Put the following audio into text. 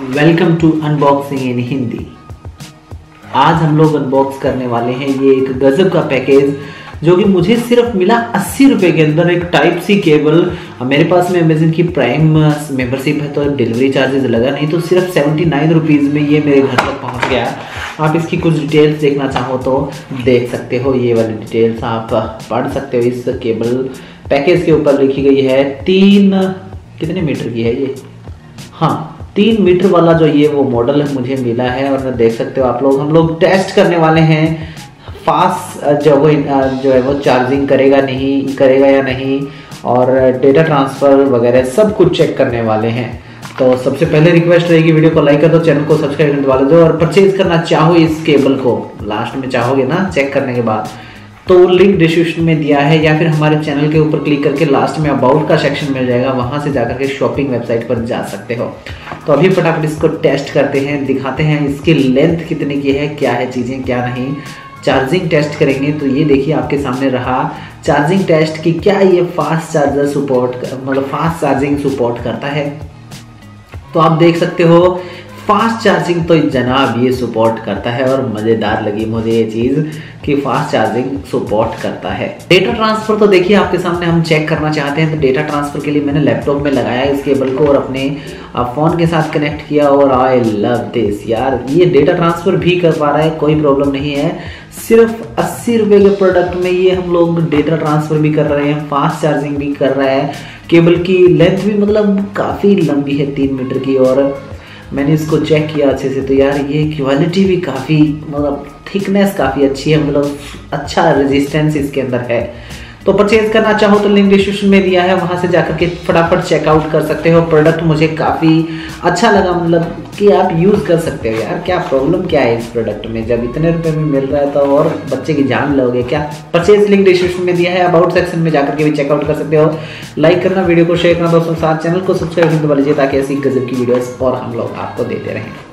Welcome to unboxing in Hindi. आज हम लोग अनबॉक्स करने वाले हैं ये एक गजब का पैकेज जो कि मुझे सिर्फ़ मिला अस्सी रुपए के अंदर एक टाइप सी केबल मेरे पास में अमेजन की प्राइम मेंबरशिप है तो डिलीवरी चार्जेस लगा, नहीं तो सिर्फ़ सेवेंटी नाइन रुपीज़ में ये मेरे घर तक पहुँच गया। आप इसकी कुछ डिटेल्स देखना चाहो तो देख सकते हो, ये वाली डिटेल्स आप पढ़ सकते हो। इस केबल पैकेज के ऊपर लिखी गई है तीन, कितने मीटर की है ये? हाँ तीन मीटर वाला जो ये वो मॉडल है, मुझे मिला है और देख सकते हो आप लोग। हम लोग टेस्ट करने वाले हैं। फास्ट जो वो जो है वो चार्जिंग करेगा नहीं, करेगा या नहीं और डेटा ट्रांसफ़र वगैरह सब कुछ चेक करने वाले हैं। तो सबसे पहले रिक्वेस्ट रहेगी वीडियो को लाइक कर दो चैनल को सब्सक्राइब वाले दो और परचेज करना चाहो इस केबल को। लास्ट में चाहोगे ना चेक करने के बाद। तो लिंक डिस्क्रिप्शन में दिया है या फिर हमारे चैनल के ऊपर क्लिक करके लास्ट में अबाउट का सेक्शन मिल जाएगा, वहाँ से जाकर के शॉपिंग वेबसाइट पर जा सकते हो। तो अभी फटाफट इसको टेस्ट करते हैं, दिखाते हैं इसकी लेंथ कितने की है, क्या है चीज़ें, क्या नहीं। चार्जिंग टेस्ट करेंगे तो ये देखिए आपके सामने रहा। चार्जिंग टेस्ट की क्या ये फास्ट चार्जर सपोर्ट मतलब फास्ट चार्जिंग सपोर्ट करता है। तो आप देख सकते हो फास्ट चार्जिंग तो जनाब ये सपोर्ट करता है और मज़ेदार लगी मुझे ये चीज़ कि फास्ट चार्जिंग सपोर्ट करता है। डेटा ट्रांसफ़र तो देखिए आपके सामने हम चेक करना चाहते हैं तो डेटा ट्रांसफ़र के लिए मैंने लैपटॉप में लगाया, इस केबल को और अपने फ़ोन के साथ कनेक्ट किया और आई लव दिस यार, ये डेटा ट्रांसफ़र भी कर पा रहा है, कोई प्रॉब्लम नहीं है। सिर्फ़ अस्सी रुपये के प्रोडक्ट में ये हम लोग डेटा ट्रांसफ़र भी कर रहे हैं फास्ट चार्जिंग भी कर रहा है। केबल की लेंथ भी मतलब काफ़ी लंबी है, तीन मीटर की और मैंने इसको चेक किया अच्छे से तो यार ये क्वालिटी भी काफ़ी मतलब थिकनेस काफ़ी अच्छी है मतलब अच्छा रेजिस्टेंस इसके अंदर है। तो परचेज करना चाहो तो लिंक डिस्क्रिप्शन में दिया है, वहाँ से जाकर के फटाफट चेकआउट कर सकते हो। प्रोडक्ट मुझे काफ़ी अच्छा लगा मतलब कि आप यूज़ कर सकते हो यार। क्या प्रॉब्लम क्या है इस प्रोडक्ट में? जब इतने रुपए में मिल रहा है तो और बच्चे की जान लोगे क्या? परचेज लिंक डिस्क्रिप्शन में दिया है अबाउट सेक्शन में जाकर के भी चेकआउट कर सकते हो। लाइक करना वीडियो को शेयर करना, दोस्तों, साथ चैनल को सब्सक्राइब कर लीजिए ताकि ऐसी गजब की वीडियोस और हम लोग आपको देते रहें।